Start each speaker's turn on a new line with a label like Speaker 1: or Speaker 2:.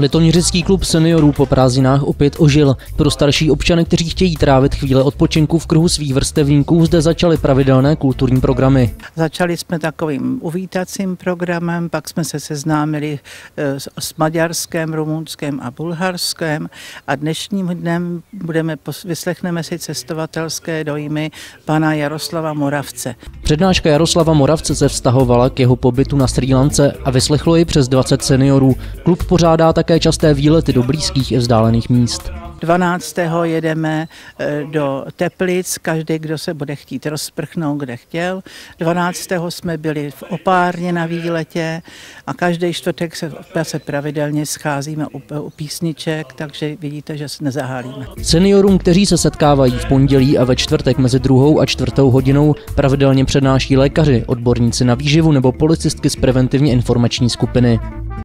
Speaker 1: Litoměřický klub seniorů po prázdninách opět ožil. Pro starší občany, kteří chtějí trávit chvíle odpočinku v kruhu svých vrstevníků, zde začaly pravidelné kulturní programy.
Speaker 2: Začali jsme takovým uvítacím programem, pak jsme se seznámili eh, s Maďarskem, Rumunském a Bulharském a dnešním dnem budeme, vyslechneme si cestovatelské dojmy pana Jaroslava Moravce.
Speaker 1: Přednáška Jaroslava Moravce se vztahovala k jeho pobytu na Sri Lance a vyslechlo ji přes 20 seniorů. Klub pořádá také časté výlety do blízkých i vzdálených míst.
Speaker 2: 12. jedeme eh, do Teplic, každý, kdo se bude chtít rozprchnout, kde chtěl. 12. jsme byli v opárně na výletě a každý čtvrtek se, se pravidelně scházíme u, u písniček, takže vidíte, že se nezahálíme.
Speaker 1: Seniorům, kteří se setkávají v pondělí a ve čtvrtek mezi druhou a čtvrtou hodinou, pravidelně přednáší lékaři, odborníci na výživu nebo policistky z preventivně informační skupiny.